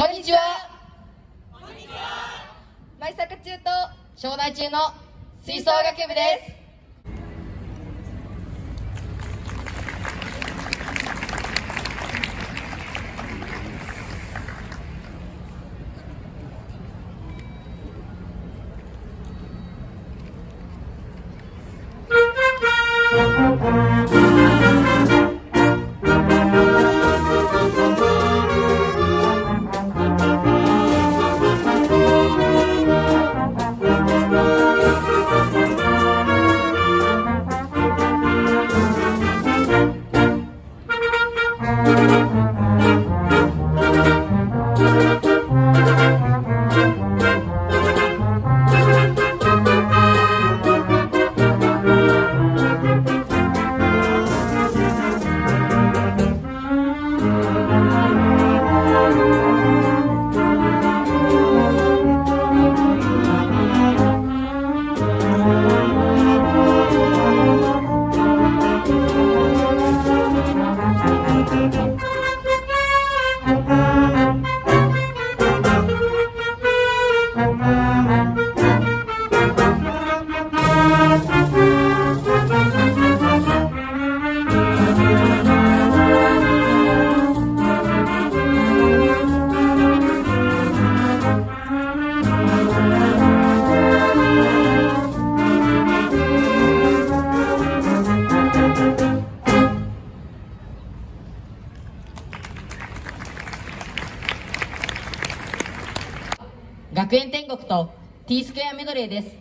こんにちは。舞坂中と小大中の吹奏楽部ですドレーです。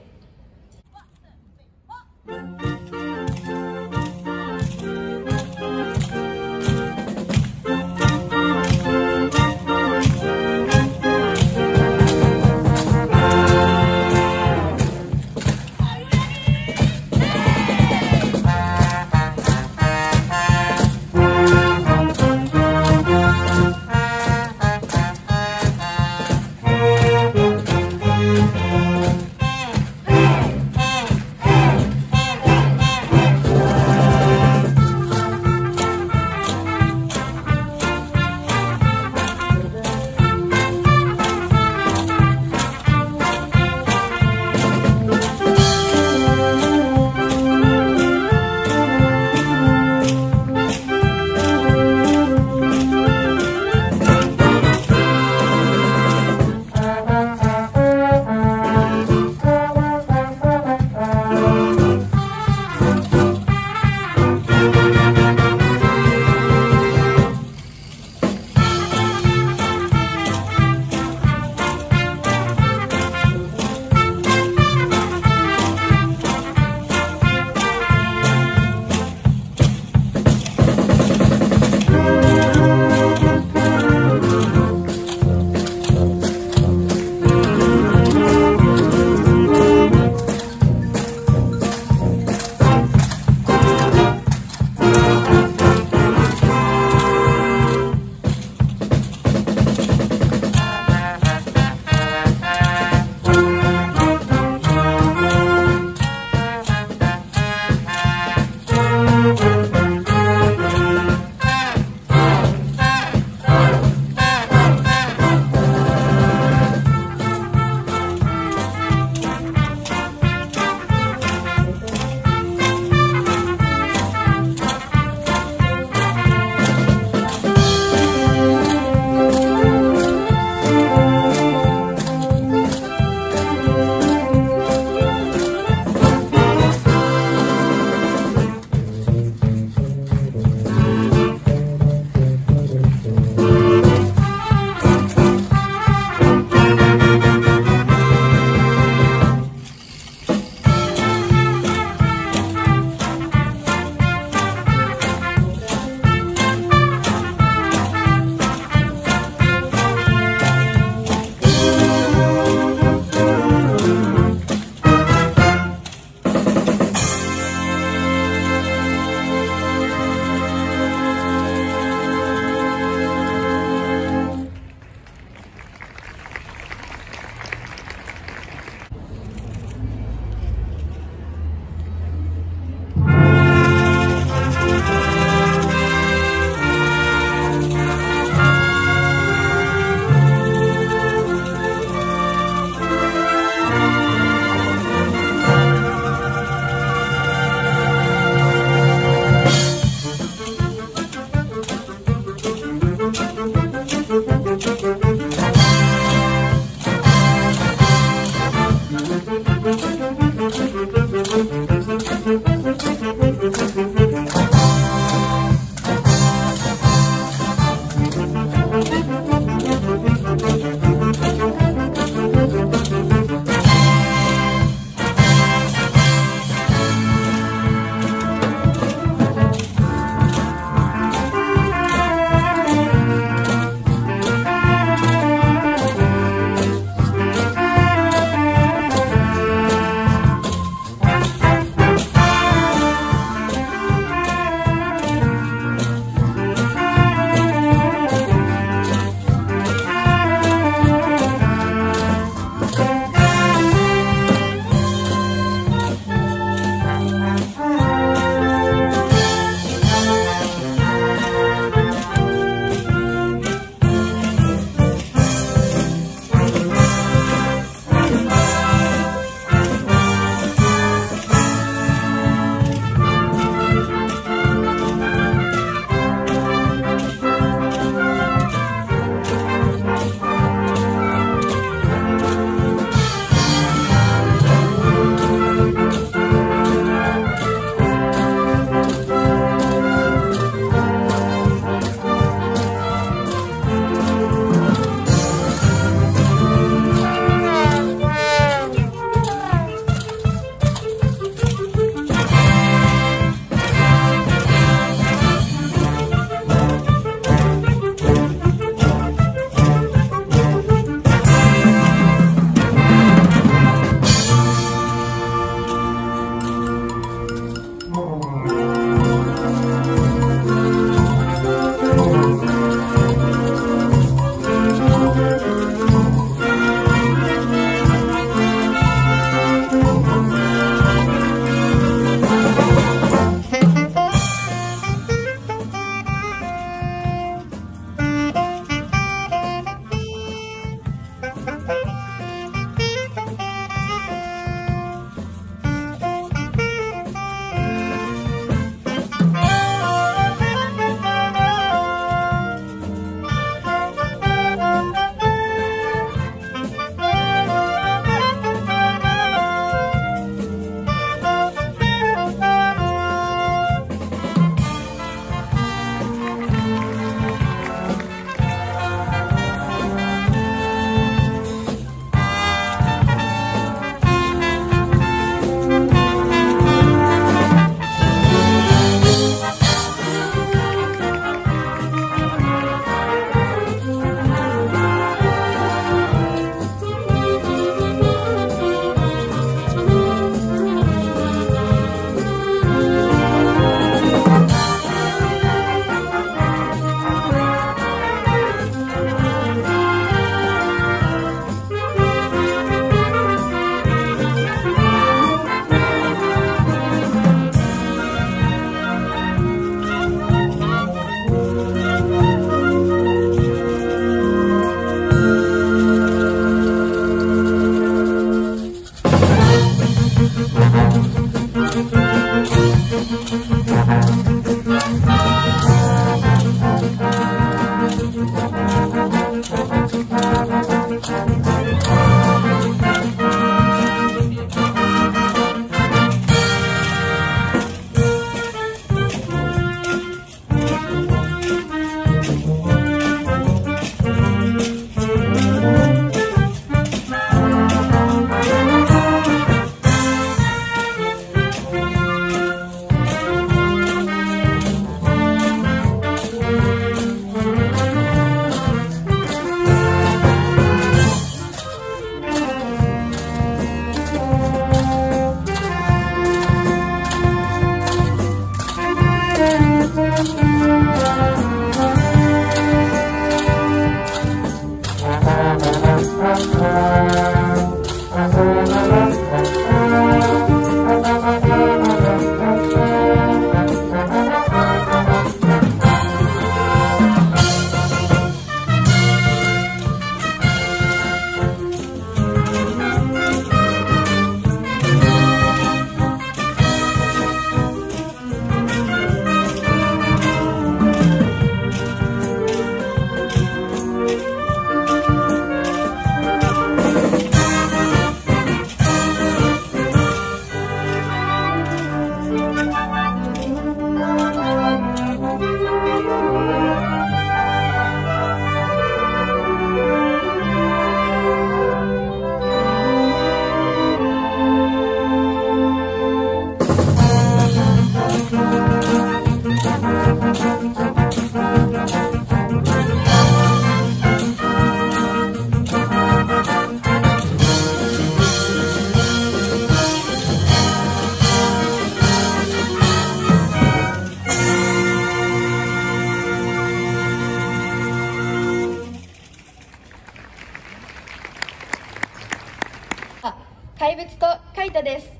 イトです。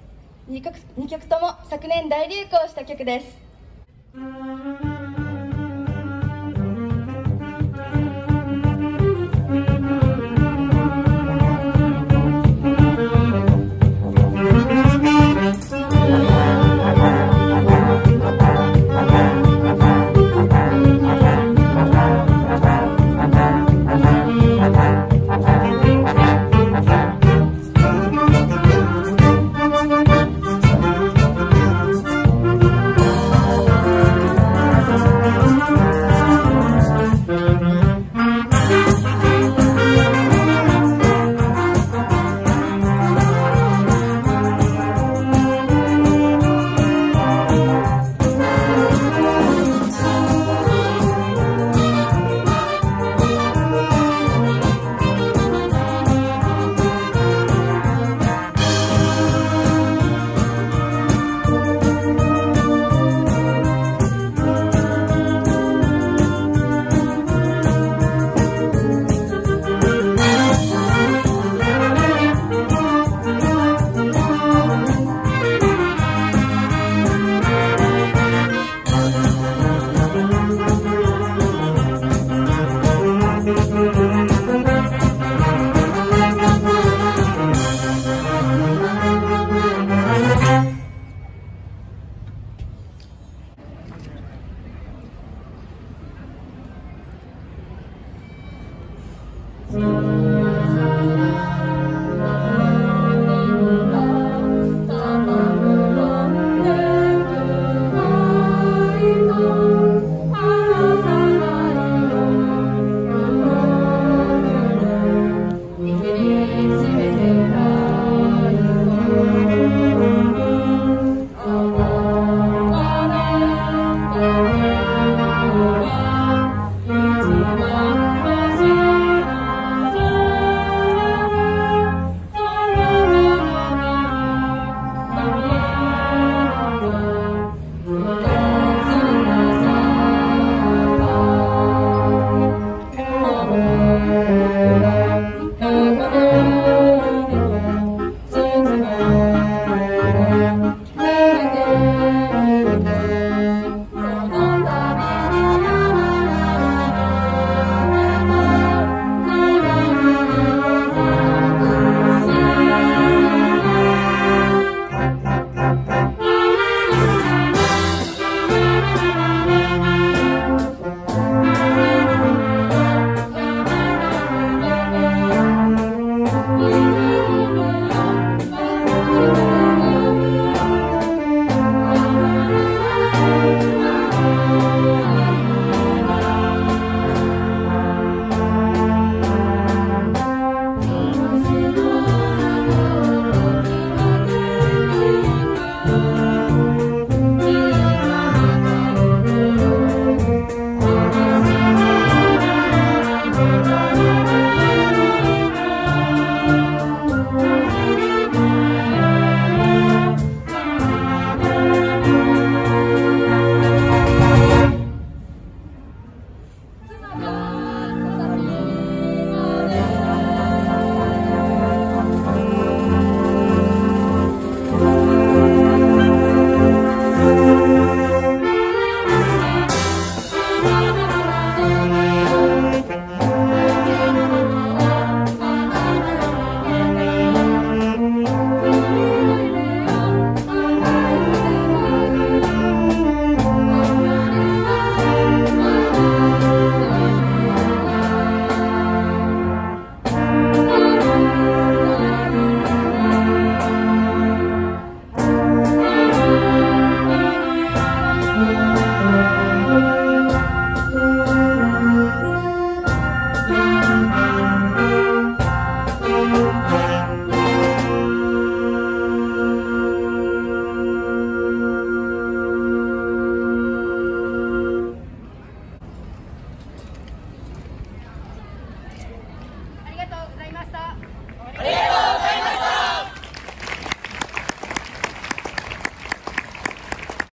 2曲 ,2 曲とも昨年大流行した曲です「